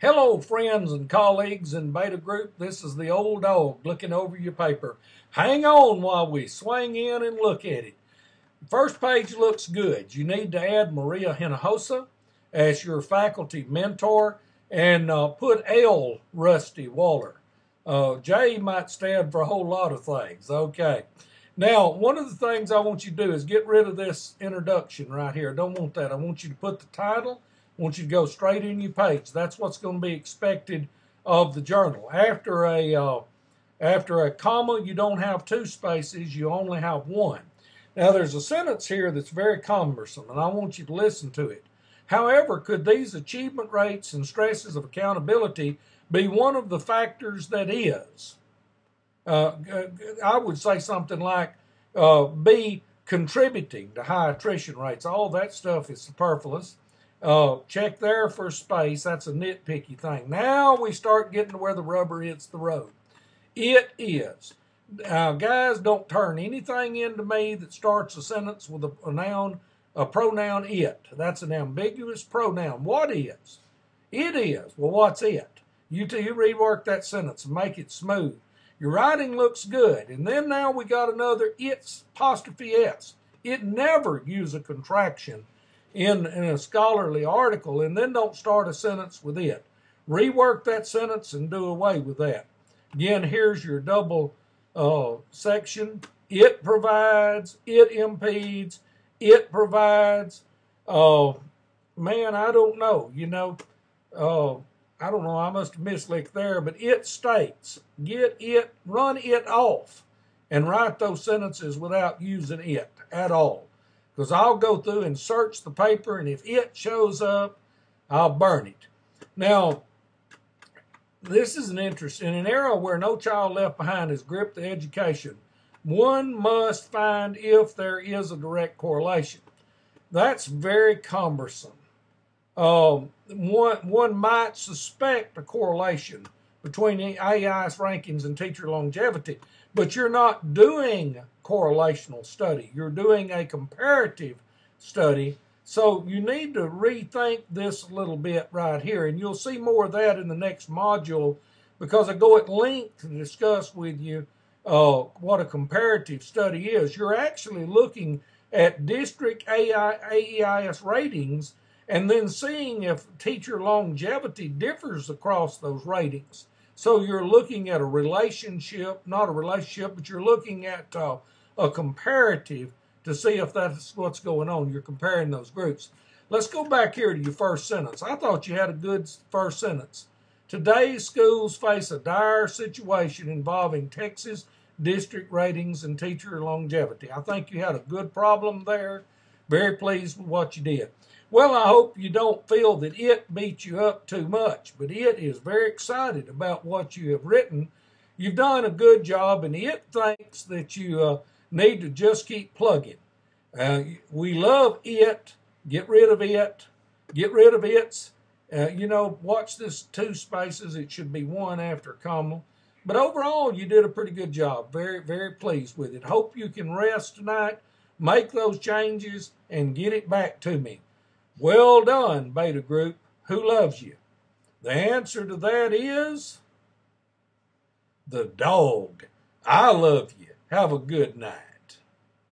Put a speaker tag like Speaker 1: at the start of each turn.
Speaker 1: Hello, friends and colleagues in Beta Group. This is the old dog looking over your paper. Hang on while we swing in and look at it. First page looks good. You need to add Maria Hinojosa as your faculty mentor and uh, put L Rusty Waller. Uh, J might stand for a whole lot of things. Okay. Now, one of the things I want you to do is get rid of this introduction right here. I don't want that. I want you to put the title. Want you to go straight in your page. That's what's going to be expected of the journal. After a uh, after a comma, you don't have two spaces. You only have one. Now, there's a sentence here that's very cumbersome, and I want you to listen to it. However, could these achievement rates and stresses of accountability be one of the factors that is? Uh, I would say something like uh, be contributing to high attrition rates. All that stuff is superfluous. Uh, check there for space. That's a nitpicky thing. Now we start getting to where the rubber hits the road. It is. Uh, guys, don't turn anything into me that starts a sentence with a, a noun, a pronoun it. That's an ambiguous pronoun. What is? It is. Well, what's it? You, two, you rework that sentence and make it smooth. Your writing looks good. And then now we got another it's apostrophe s. It never use a contraction in, in a scholarly article and then don't start a sentence with it. Rework that sentence and do away with that. Again, here's your double uh, section. It provides, it impedes, it provides. Uh, man, I don't know. You know, uh, I don't know, I must have mislicked there, but it states, get it, run it off, and write those sentences without using it at all. Because I'll go through and search the paper, and if it shows up, I'll burn it. Now, this is an interest. In an era where no child left behind has gripped the education, one must find if there is a direct correlation. That's very cumbersome um, one, one might suspect a correlation between AIS rankings and teacher longevity, but you're not doing a correlational study. You're doing a comparative study. So you need to rethink this a little bit right here, and you'll see more of that in the next module because I go at length to discuss with you uh, what a comparative study is. You're actually looking at district AI, AEIS ratings and then seeing if teacher longevity differs across those ratings. So you're looking at a relationship, not a relationship, but you're looking at uh, a comparative to see if that's what's going on. You're comparing those groups. Let's go back here to your first sentence. I thought you had a good first sentence. Today's schools face a dire situation involving Texas district ratings and teacher longevity. I think you had a good problem there. Very pleased with what you did. Well, I hope you don't feel that it beat you up too much, but it is very excited about what you have written. You've done a good job, and it thinks that you uh, need to just keep plugging. Uh, we love it. Get rid of it. Get rid of its. Uh, you know, watch this two spaces. It should be one after comma. But overall, you did a pretty good job. Very, very pleased with it. Hope you can rest tonight, make those changes, and get it back to me. Well done, Beta Group. Who loves you? The answer to that is the dog. I love you. Have a good night.